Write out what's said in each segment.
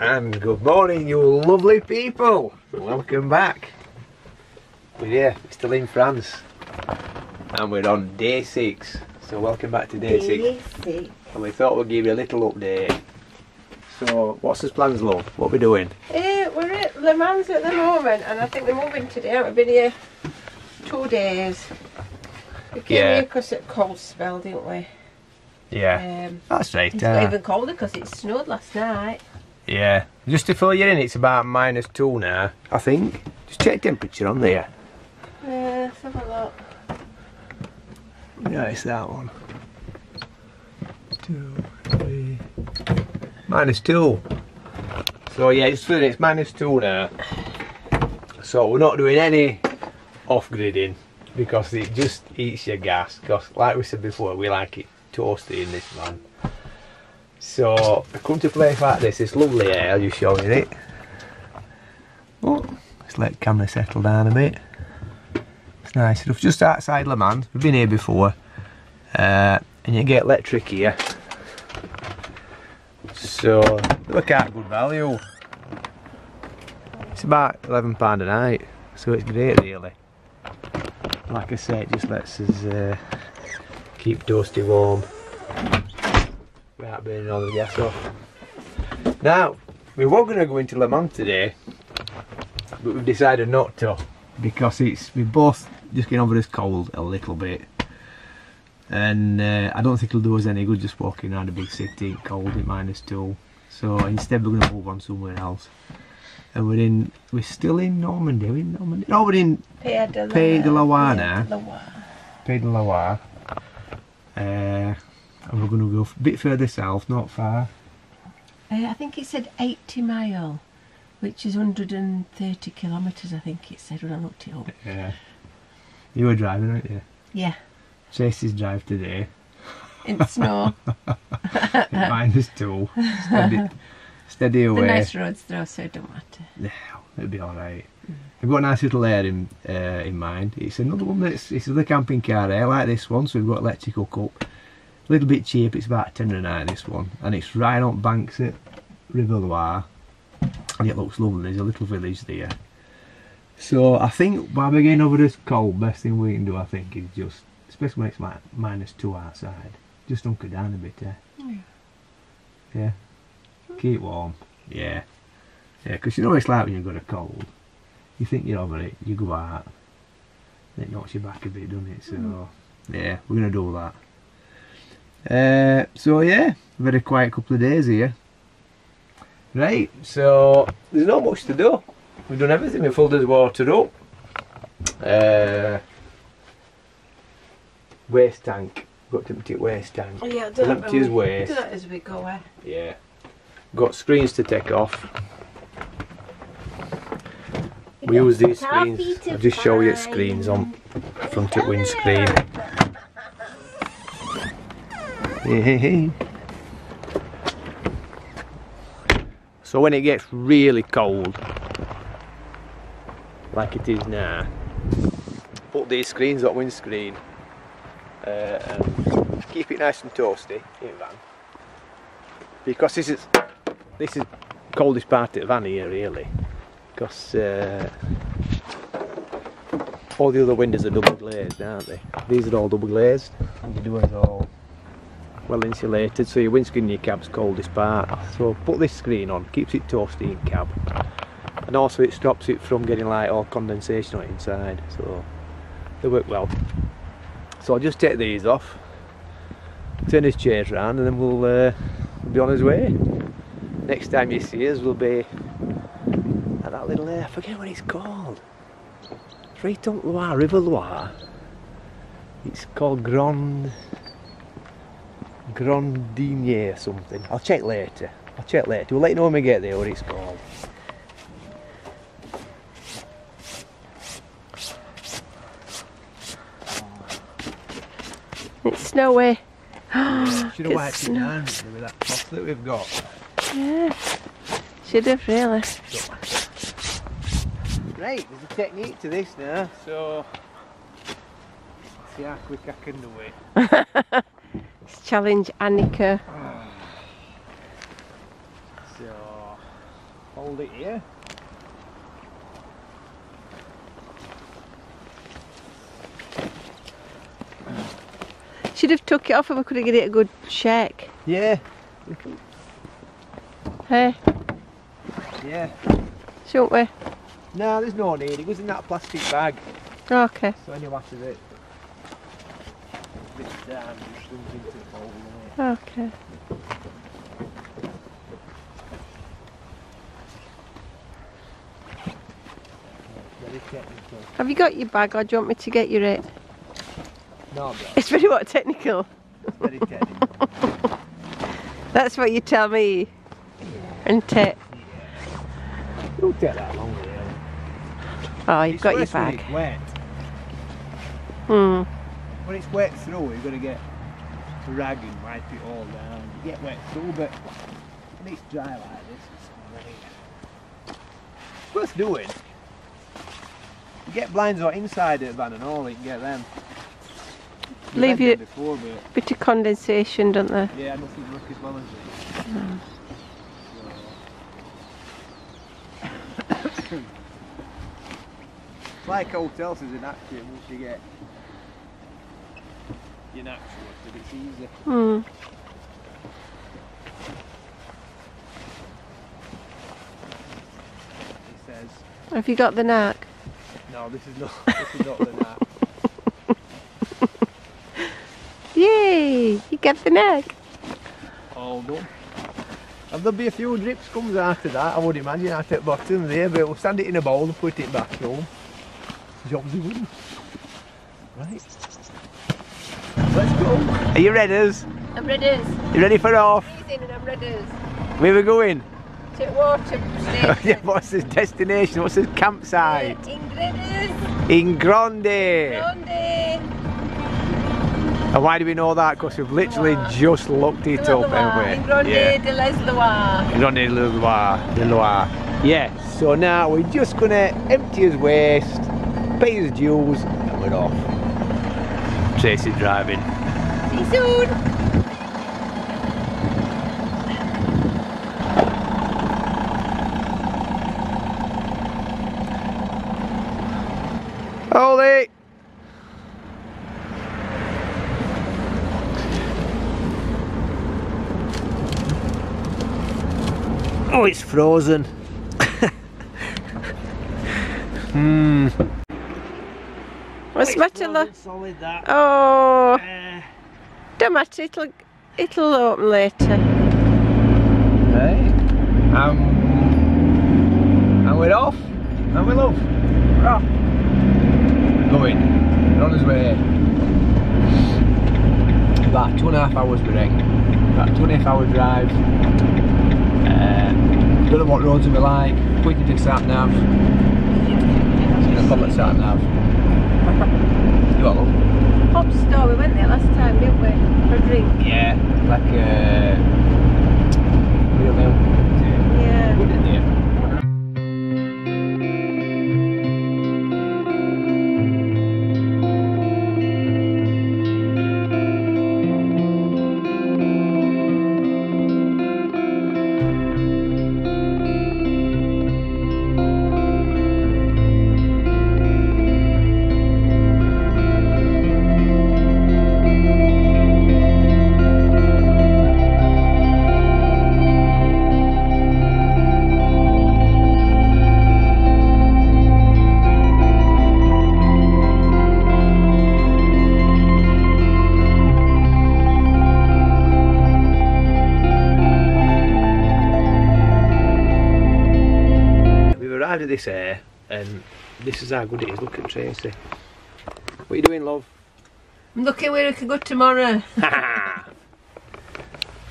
And good morning, you lovely people. Welcome back. We're here, we're still in France. And we're on day six. So welcome back to day six. six. And we thought we'd give you a little update. So what's the plans, love? What are we doing? Uh, we're at Le Mans at the moment, and I think we're moving today. We've been here two days. We came Yeah. here because it cold spell, didn't we? Yeah. Um, That's right. it's uh, not even colder because it snowed last night. Yeah. Just to fill you in, it's about minus two now, I think. Just check temperature on there. Uh, let's have a look. Yeah, it's that one. Two, three. Minus two. So yeah, it's fine, it's minus two now. So we're not doing any off-gridding because it just eats your gas. Because like we said before, we like it toasty in this van. So come to place like this, this lovely aire, I'll just show it. Oh, let's let the camera settle down a bit. It's nice enough. Just outside Le Mans. We've been here before. Uh, and you get electric here. So, look at good value. It's about £11 a night. So it's great really. Like I say, it just lets us uh, keep Toasty warm. Without burning all the gas off. Now, we were going to go into Le Mans today. But we've decided not to because it's we both just getting over this cold a little bit and uh, I don't think it'll do us any good just walking around a big city cold at minus two so instead we're going to move on somewhere else and we're in we're still in Normandy we're we in Normandy no we're in Pays de la, Pays de la Loire now. de la Loire. Pays de la Loire uh, and we're going to go a bit further south not far Uh, I think it said 80 mile, which is 130 kilometres, I think it said when I looked it up. yeah you were driving aren't you Yeah, Tracy's drive today in snow. minus two steady, steady the away nice roads though, so it don't matter. Yeah, it'll be all right. I've got a nice little aire in uh, in mind. It's another one that's it's the camping car aire like this one. So we've got electric hookup. A little bit cheap. It's about ten a night this one, and it's right on banks at River Loire, and it looks lovely. There's a little village there. So I think by we're getting over this cold, best thing we can do, I think, is just, especially when it's like minus two outside, just hunker down a bit, eh? Yeah. Yeah. Keep warm. Yeah. Yeah, because you know what it's like when you've got a cold. You think you're over it, you go out, and it knocks you back a bit, doesn't it? So, yeah, we're going to do all that. Uh, so, yeah, very quiet couple of days here. Right, so there's not much to do. We've done everything. We've filled his water up. Uh, waste tank. Got to empty waste tank. Oh, yeah, We'll empty his waste. Do that as we go, eh? Yeah. Got screens to take off. We use these screens. I'll just show you screens on front of windscreen. Hey, hey, hey. So when it gets really cold, like it is now, put these screens on windscreen uh, and keep it nice and toasty in the van. Because this is this is coldest part of the van here really. Because uh, all the other windows are double glazed aren't they? These are all double glazed. And your doors are all well insulated so your windscreen in your cab's coldest part so put this screen on keeps it toasty in cab and also it stops it from getting like all condensation on inside so they work well so I'll just take these off turn his chairs round and then we'll uh, be on his way. Next time you see us, we'll be at that little area. I forget what it's called. Right Loire, River Loire. It's called Grand Grandinier or something. I'll check later. I'll check later. We'll let you know when we get there what it's called. Oh. It's snowy. Should have It's wiped it down with that cloth that we've got. Yeah. Should have really. Right, there's a technique to this now, so see how quick I can do it. Challenge Annika. So Hold it here. Should have took it off if we could have get it a good shake. Yeah, Hey, yeah. shouldn't we? No, there's no need. It was in that plastic bag. Okay. So any after it. This down, it into the bowl? Okay. Have you got your bag or do you want me to get you it? No. It's very what technical. Very technical. That's what you tell me. And it? It'll take that long. Oh, you've It's got your bag. It's wet. Hmm. When it's wet through, you've got to get a rag and wipe it all down. You get wet through, but when it's dry like this, it's great. Worth doing. You get blinds or inside it, van and all, you can get them. We've Leave you- before, but Bit of condensation, don't they? yeah, nothing look as well as this. Mm. So- It's like hotels is an action once you get your natural, but it's. Hmm. He says, Have you got the knack? no, this is not, this is not the knack. Yay! You get the knack. Oh, done. And there'll be a few drips comes after that, I would imagine, at the bottom there, but we'll stand it in a bowl and put it back home. Jobs are good. Right. Are you ready? I'm ready. You ready for off? Freezing and I'm ready. Where we going? To water yeah, what's the destination? What's the campsite? Uh, Ingridis. In Grande. Grande. And why do we know that? Because we've literally Loire. just looked it up, haven't In we? Grande Yeah. de les Loire. Grande de Loire. De Loire. Yeah, so now we're just gonna empty his waste, pay his dues, and we're off. Tracy driving. See you soon. Holy! Oh, it's frozen. Hmm. What's the matter, love? Solid that. Oh, Uh, don't matter. It'll it'll open later. Hey, um, and we're off, and we love. We're off. Going, we're on his way. About two and a half hours we reckon. About two and a half hour drive. Uh, don't know what roads be like. Put it into sat nav. Just call it sat nav. You got love? Pop store. We went there last time, didn't we? For a drink. Yeah, like uh, real name. Yeah. Good idea. We've this aire, and this is how good it is. Look at Tracy. What are you doing, love? I'm looking where we can go tomorrow.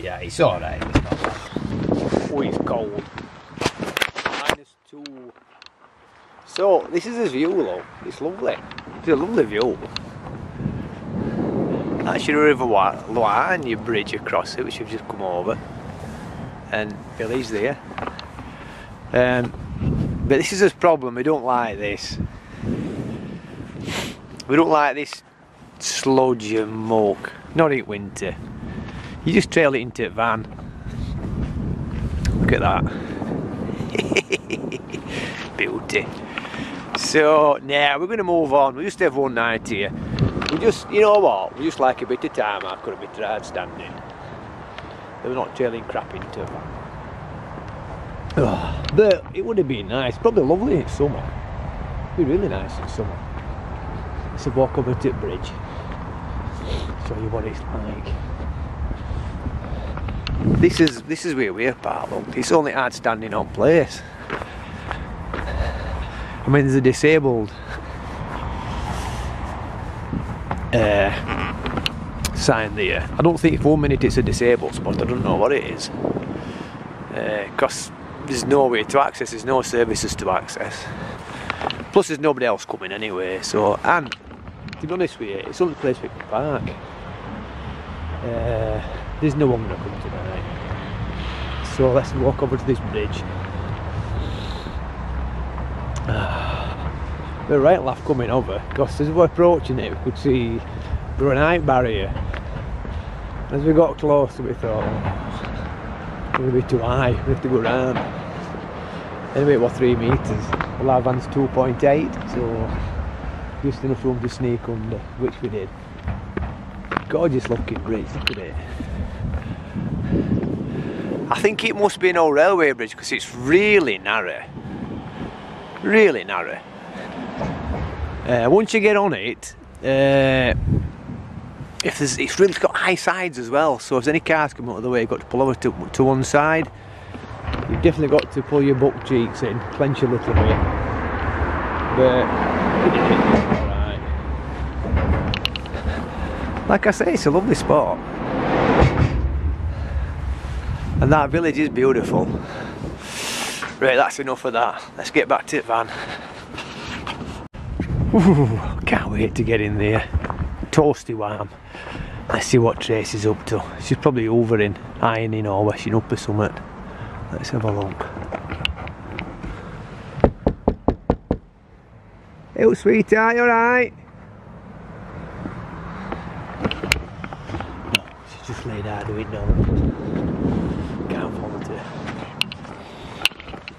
yeah, it's alright. It's not bad. Oh, it's cold. Minus two. So, this is his view, though. It's lovely. It's a lovely view. That's your River Loire and your bridge across it, which you've just come over. And Billy's there. Um, but this is a problem. We don't like this. We don't like this sludge and muck. Not in winter. You just trail it into a van. Look at that. Beauty. So, now we're going to move on. We just have one night here. We just, you know what? We just like a bit of time after a bit of hard standing. We're not trailing crap into it. But it would have been nice. Probably lovely in summer. It'd be really nice in summer. It's a walk over to the bridge. Show you what it's like. This is this is where we're part look. It's only hard standing on place. I mean there's a disabled uh, sign there. I don't think for one minute it's a disabled spot, I don't know what it is. Because uh, there's no way to access, there's no services to access. Plus there's nobody else coming anyway, so and to be honest with you, it's the only place we can park. Uh, there's no one gonna come tonight. So let's walk over to this bridge. we're right laugh coming over because as we're approaching it we could see there an height barrier. As we got closer we thought bit too high, we have to go round. Anyway it was 3 metres, well our van's 2.8 so just enough room to sneak under, which we did. Gorgeous looking bridge, look at it. I think it must be an old railway bridge because it's really narrow. Really narrow. Uh, once you get on it, uh, if there's, it's really got high sides as well. So if any cars coming out of the way, you've got to pull over to, to one side. You've definitely got to pull your buck cheeks in, clench a little bit. But like I say, it's a lovely spot. And that village is beautiful. Right, that's enough of that. Let's get back to the van. Ooh, can't wait to get in there. Toasty warm. Let's see what Tracy's up to. She's probably over in ironing or washing up or something. Let's have a look. Hey, sweetheart, you alright? No, she's just laid out doing no. Can't her.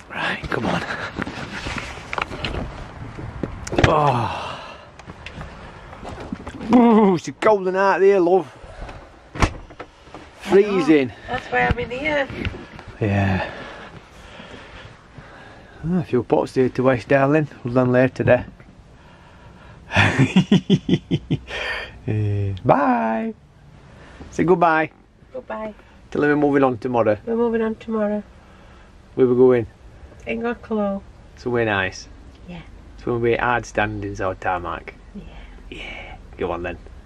Right, come on. Oh. Ooh, it's a golden out there, love. Freezing. That's why I'm in here. Yeah. Oh, a few pots there to waste, darling. We'll done later today. uh, bye. Say goodbye. Goodbye. Tell them we're moving on tomorrow. We're moving on tomorrow. Where we going? Ain't got a clue. Somewhere nice. Yeah. Somewhere hard standings or tarmac. Yeah. Yeah. Go on then.